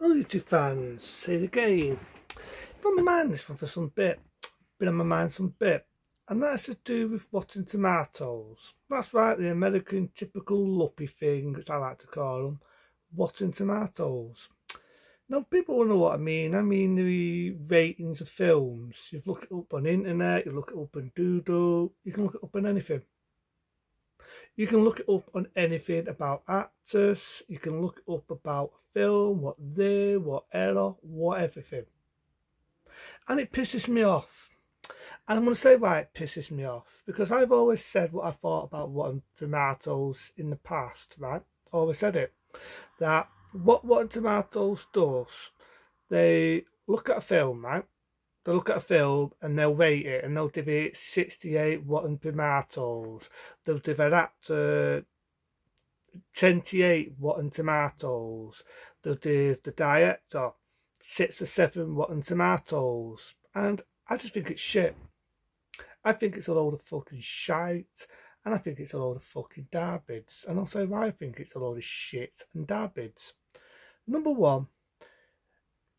YouTube fans, here again. Been on my mind this one for some bit. Been on my mind some bit. And that's to do with rotten tomatoes. That's right, the American typical luppy thing, which I like to call them, rotten tomatoes. Now, people will know what I mean. I mean the ratings of films. You look it up on internet, you look it up on Google, you can look it up on anything. You can look it up on anything about actors. You can look it up about film, what they, what era, what everything. And it pisses me off. And I'm going to say why it pisses me off. Because I've always said what I thought about Rotten Tomatoes in the past, right? Always said it. That what Rotten Tomatoes does, they look at a film, right? They'll look at a film and they'll rate it and they'll give it 68 rotten tomatoes. They'll give an actor 28 rotten tomatoes. They'll give the director six or seven rotten tomatoes. And I just think it's shit. I think it's a load of fucking shite. And I think it's a load of fucking garbage. And why I think it's a load of shit and garbage. Number one,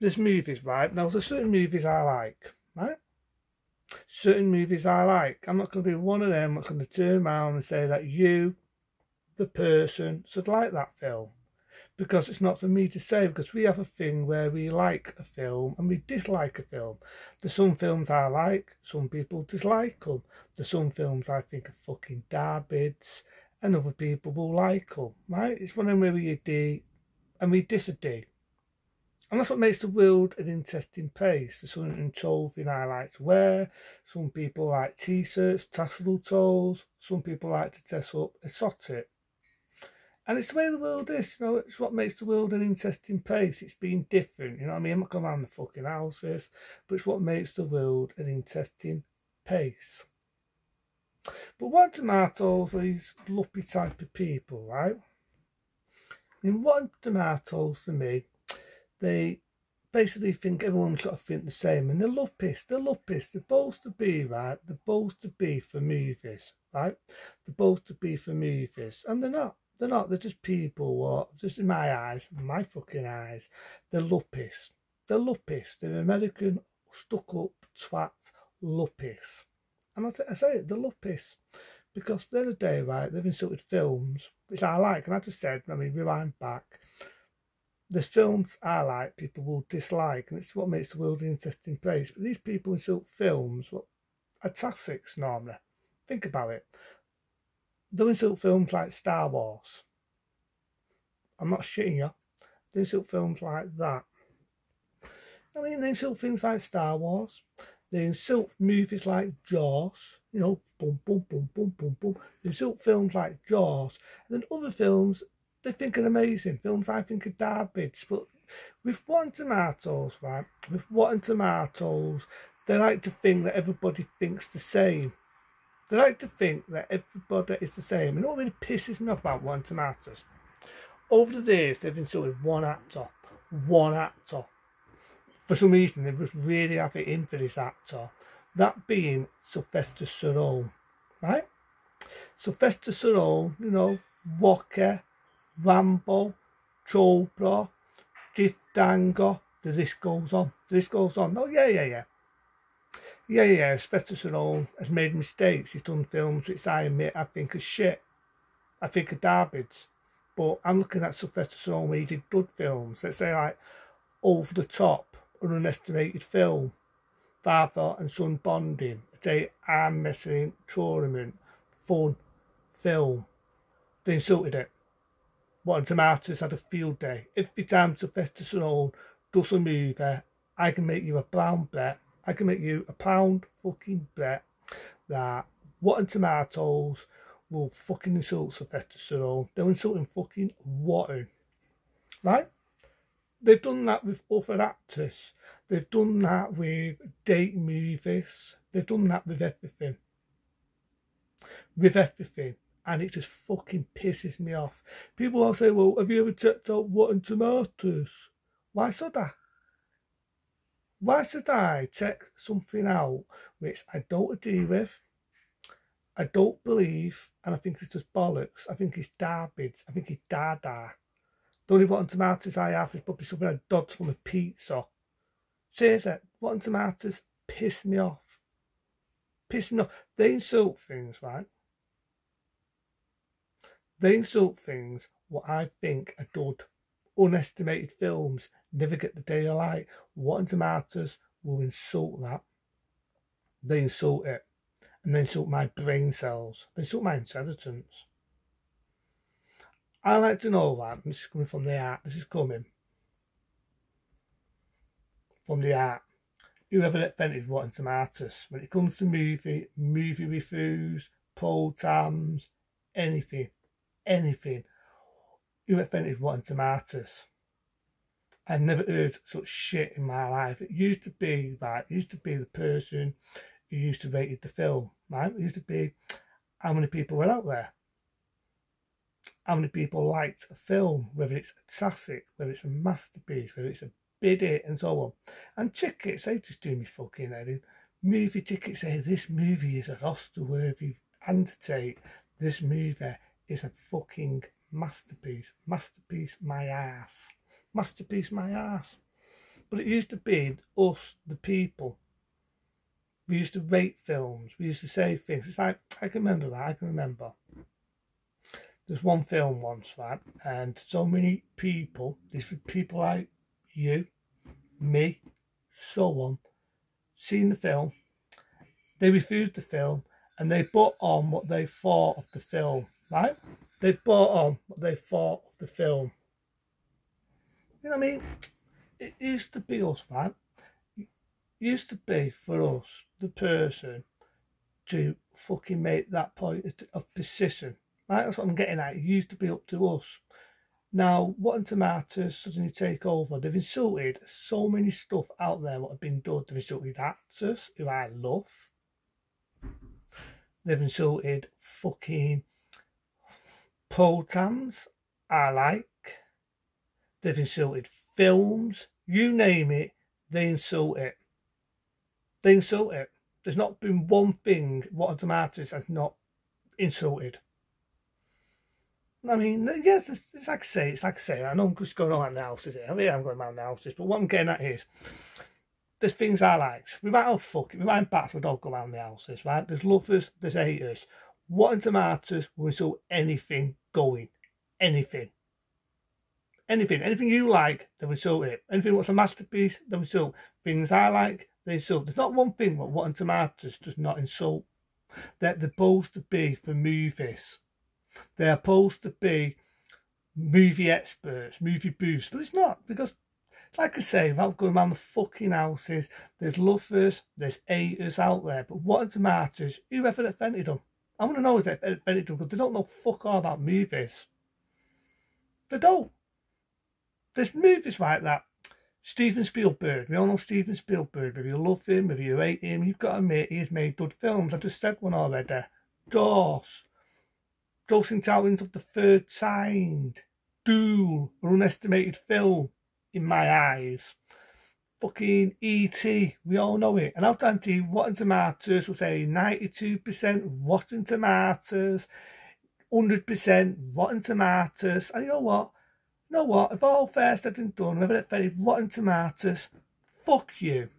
there's movies, right? Now, there's certain movies I like, right? Certain movies I like. I'm not going to be one of them that's going to turn around and say that you, the person, should like that film. Because it's not for me to say, because we have a thing where we like a film and we dislike a film. There's some films I like, some people dislike them. There's some films I think are fucking garbage, and other people will like them, right? It's one of them where we agree and we disagree. And that's what makes the world an interesting place. There's something clothing I like to wear. Some people like t-shirts, tassel toes. Some people like to dress up exotic. And it's the way the world is, you know, it's what makes the world an interesting place. It's being different, you know I mean? I'm not going around the fucking houses, but it's what makes the world an interesting place. But what tomatoes are these lumpy type of people, right? In what tomatoes to me they basically think everyone sort of think the same and they're luppies, they're luppies, they're supposed to be, right? They're supposed to be for movies, right? They're supposed to be for movies and they're not. They're not, they're just people what, just in my eyes, my fucking eyes, they're luppies. They're luppies, they're American stuck up twat luppies. And I, I say it, they're luppies. Because the other day, right, they've insulted films, which I like, and I just said, I mean, rewind back, there's films I like, people will dislike, and it's what makes the world an interesting place. But these people insult films, what are classics normally. Think about it. They insult films like Star Wars. I'm not shitting you. They insult films like that. I mean, they insult things like Star Wars. They insult movies like Jaws. You know, boom, boom, boom, boom, boom, boom. They insult films like Jaws. And then other films they think are amazing. Films I think are garbage. But with Rotten Tomatoes, right, with Rotten Tomatoes, they like to think that everybody thinks the same. They like to think that everybody is the same. And what really pisses me off about Rotten Tomatoes, over the years they've insulted one actor, one actor. For some reason they just really have it in for this actor. That being Sylvester Stallone, right? Sylvester Stallone, you know, Walker, Rambo, Cobra, Jeff Dango, the list goes on. The list goes on. Oh, yeah, yeah, yeah. Yeah, yeah, Sylvester Stallone has made mistakes. He's done films which I admit I think are shit. I think are garbage. But I'm looking at Sylvester Stallone when he did good films. Let's say like Over the Top, an underestimated film, Father and Son Bonding, a arm wrestling tournament, fun film. They insulted it. Rotten Tomatoes had a field day. If Every time Sylvester Stallone does a movie, I can make you a pound bet. I can make you a pound fucking bet that Rotten Tomatoes will fucking insult Sylvester Stallone. They're insulting fucking Rotten. Right? They've done that with other actors. They've done that with date movies. They've done that with everything. With everything and it just fucking pisses me off. People will say, well, have you ever checked out Rotten Tomatoes? Why should I? Why should I check something out which I don't agree with, I don't believe, and I think it's just bollocks. I think it's garbage. I think it's dada. The only rotten tomatoes I have is probably something I dodged from a pizza. Seriously, rotten tomatoes piss me off. Piss me off. They insult things, right? They insult things what I think are dud. Unestimated films never get the daylight. Rotten tomatoes will insult that. They insult it. And they insult my brain cells. They insult my intelligence. I like to know that. This is coming from the art. This is coming from the art. Whoever invented Rotten Tomatoes. When it comes to movie, movie reviews, poll times, anything, anything. Who invented Rotten Tomatoes? I never heard such shit in my life. It used to be that, it used to be the person who used to rate the film, right? It used to be how many people were out there how many people liked a film, whether it's a classic, whether it's a masterpiece, whether it's a bid it, and so on. And tickets, they just do me fucking head in. Movie tickets say this movie is a Oscar worthy undertake. This movie is a fucking masterpiece. Masterpiece, my ass. Masterpiece, my ass. But it used to be us, the people. We used to rate films. We used to say things. It's like, I can remember that. I can remember there's one film once, right? And so many people, these people like you, me, so on, seen the film, they refused the film and they put on what they thought of the film, right? They bought on what they thought of the film. You know what I mean? It used to be us, man. It used to be for us, the person, to fucking make that point of precision Right, that's what I'm getting at. It used to be up to us. Now, Rotten Tomatoes suddenly take over. They've insulted so many stuff out there what have been done. They've insulted actors who I love. They've insulted fucking programs I like. They've insulted films. You name it, they insult it. They insult it. There's not been one thing Rotten Tomatoes has not insulted. I mean, yes, it's, it's, like I say, it's like I say, I know I'm just going on the houses here. I mean, I'm going around the houses, but what I'm getting at is, there's things I like. We might, oh fuck it, we might back, we don't go around the houses, right? There's lovers, there's haters. What Rotten Tomatoes will insult anything going. Anything. Anything. Anything you like, they'll insult it. Anything what's a masterpiece, they'll insult. Things I like, they insult. There's not one thing what Rotten Tomatoes does not insult. That they're supposed to be for movies they're supposed to be movie experts, movie boosts, but it's not because, like I say, without going around the fucking houses, there's lovers, there's haters out there. But what matters, whoever offended them. I want to know is offended them because they don't know fuck all about movies. They don't. There's movies like that. Steven Spielberg. We all know Steven Spielberg. Whether you love him, whether you hate him, you've got to admit he's made good films. I just said one already. Jaws. Close Encounters of the Third Kind, Duel, an unestimated film in my eyes. Fucking E.T., we all know it. And out anti Rotten Tomatoes will say 92% Rotten Tomatoes, 100% Rotten Tomatoes. And you know what? You know what? If all fair said and done, whether it offended Rotten Tomatoes, fuck you.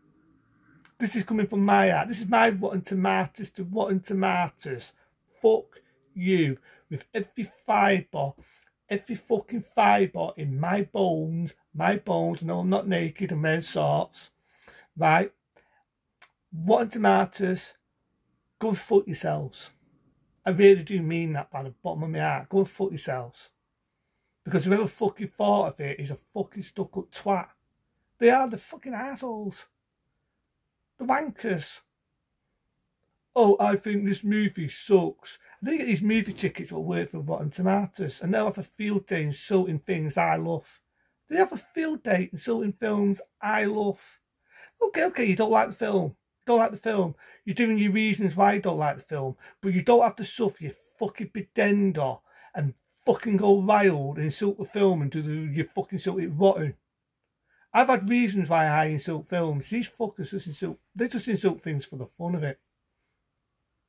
This is coming from my heart. This is my Rotten Tomatoes to Rotten Tomatoes. Fuck you with every fibre, every fucking fibre in my bones, my bones, no, I'm not naked, I'm wearing sorts, right? Rotten Tomatoes, go and fuck yourselves. I really do mean that by the bottom of my heart. Go and fuck yourselves. Because whoever fucking thought of it is a fucking stuck up twat. They are the fucking assholes. The wankers. Oh, I think this movie sucks. They get these movie tickets will work for Rotten Tomatoes and they'll have a field day insulting things I love. They have a field day insulting films I love. Okay, okay, you don't like the film. Don't like the film. You're doing your reasons why you don't like the film, but you don't have to suffer your fucking pretender and fucking go wild and insult the film and do the, you fucking insult it rotten. I've had reasons why I insult films. These fuckers just insult, they just insult things for the fun of it.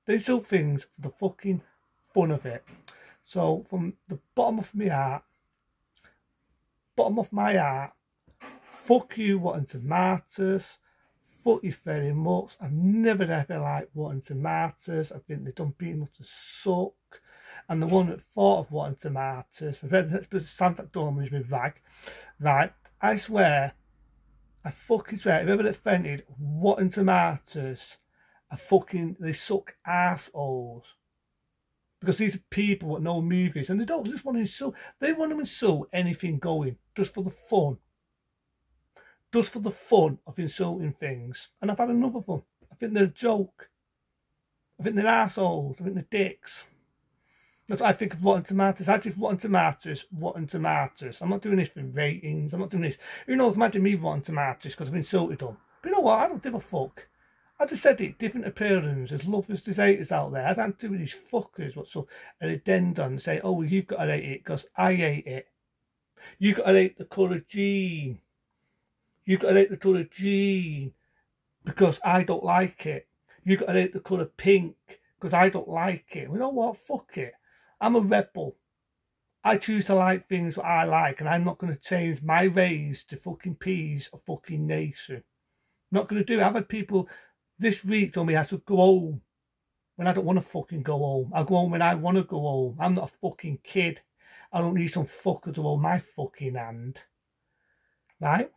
These are things for the fucking fun of it. So from the bottom of my heart, bottom of my heart, fuck you, Rotten Tomatoes. Fuck you very much. I've never ever liked Rotten Tomatoes. I think they've done much to suck. And the one that thought of Rotten Tomatoes, I've heard that Santa Dorman's with rag, right? I swear, I fucking swear, if ever offended, Rotten Tomatoes are fucking, they suck assholes because these are people that know movies and they don't just want to insult. They want to insult anything going just for the fun. Just for the fun of insulting things. And I've had enough of them. I think they're a joke. I think they're assholes. I think they're dicks. That's what I think of Rotten Tomatoes. I think Rotten Tomatoes, Rotten Tomatoes. I'm not doing this for ratings. I'm not doing this. Who knows? Imagine me Rotten Tomatoes because I've insulted them. But you know what? I don't give a fuck. I just said it, different appearance, as lovers there's haters out there. I don't do with these fuckers what's so an addendum say, oh, well, you've got to hate it because I hate it. You've got to hate the colour jean. You've got to hate the colour jean because I don't like it. You've got to hate the colour pink because I don't like it. You know what? Fuck it. I'm a rebel. I choose to like things that I like and I'm not going to change my race to fucking peas a fucking nation. I'm not going to do it. I've had people this week told me I should go home when I don't want to fucking go home. I go home when I want to go home. I'm not a fucking kid. I don't need some fucker to hold my fucking hand. Right?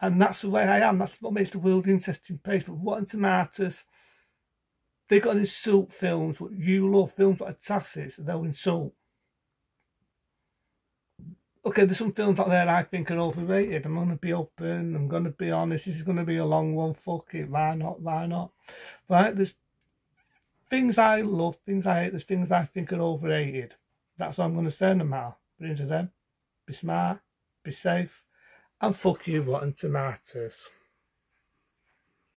And that's the way I am. That's what makes the world an interesting place. But Rotten Tomatoes, they've got to insult films. What you love films like Tassis, they'll insult okay, there's some films out there I think are overrated. I'm to be open. I'm to be honest. This is to be a long one. Fuck it. Why not? Why not? Right? There's things I love, things I hate. There's things I think are overrated. That's what I'm to say no matter. But into them, be smart, be safe, and fuck you, Rotten Tomatoes.